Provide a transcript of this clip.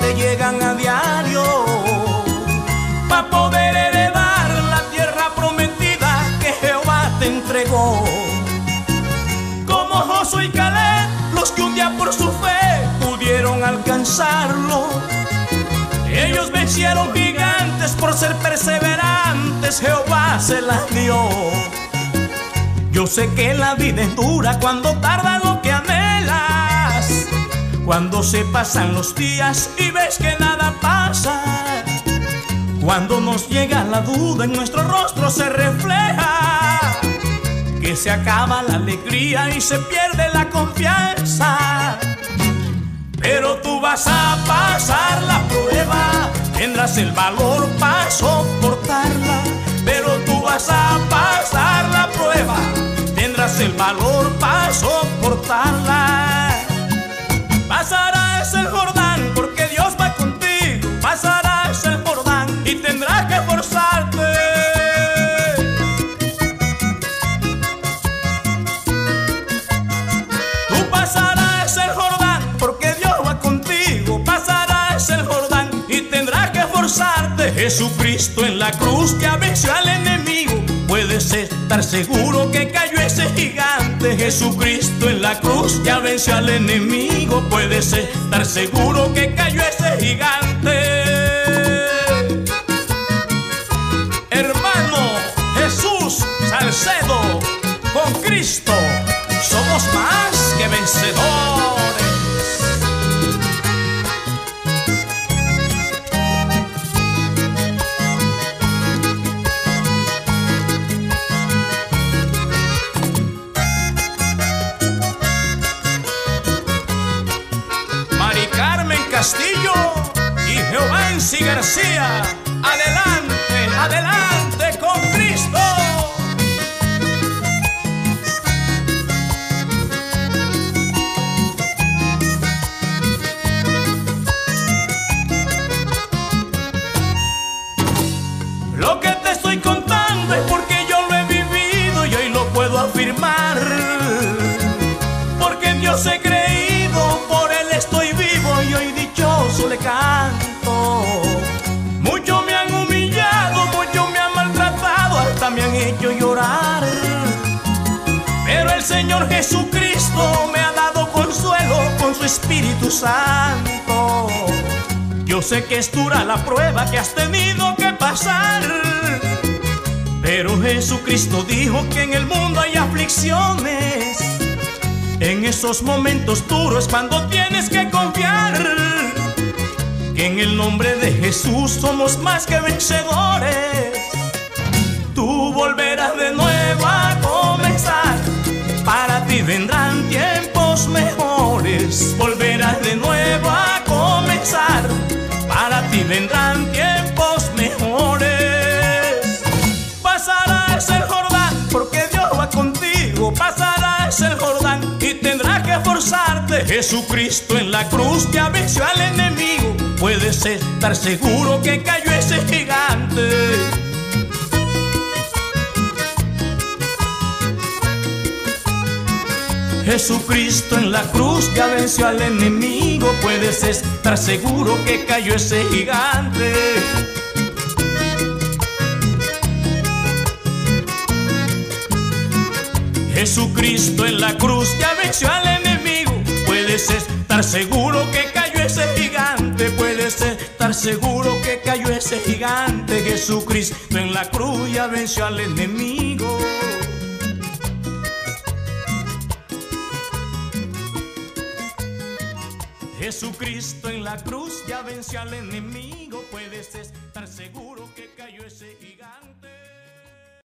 te llegan a diario para poder heredar la tierra prometida que Jehová te entregó. Como Josué y Caleb, los que un día por su fe pudieron alcanzarlo. Ellos vencieron gigantes por ser perseverantes, Jehová se las dio. Yo sé que la vida es dura cuando tarda lo que anhela cuando se pasan los días y ves que nada pasa. Cuando nos llega la duda en nuestro rostro se refleja que se acaba la alegría y se pierde la confianza. Pero tú vas a pasar la prueba, tendrás el valor para soportarla. Pero tú vas a pasar la prueba, tendrás el valor para soportarla. Jesucristo en la cruz ya venció al enemigo. Puedes estar seguro que cayó ese gigante. Jesucristo en la cruz ya venció al enemigo. Puedes estar seguro que cayó ese gigante. Adelante, adelante con Cristo. Lo que te estoy contando Espíritu Santo. Yo sé que es dura la prueba que has tenido que pasar. Pero Jesucristo dijo que en el mundo hay aflicciones. En esos momentos duros cuando tienes que confiar. Que en el nombre de Jesús somos más que vencedores. Tú volverás de nuevo a comenzar. Para ti vendrán tiempos mejores. Volverás de nuevo a comenzar. Para ti vendrán tiempos mejores. Pasarás el Jordán porque Dios va contigo. Pasarás el Jordán y tendrás que forzarte. Jesucristo en la cruz ya venció al enemigo. Puedes estar seguro que cayó ese gigante. Jesucristo en la cruz ya venció al enemigo. Puedes estar seguro que cayó ese gigante. Jesucristo en la cruz ya venció al enemigo. Puedes estar seguro que cayó ese gigante. Puedes estar seguro que cayó ese gigante. Jesucristo en la cruz ya venció al enemigo. Jesucristo en la cruz ya venció al enemigo. Puedes estar seguro que cayó ese gigante.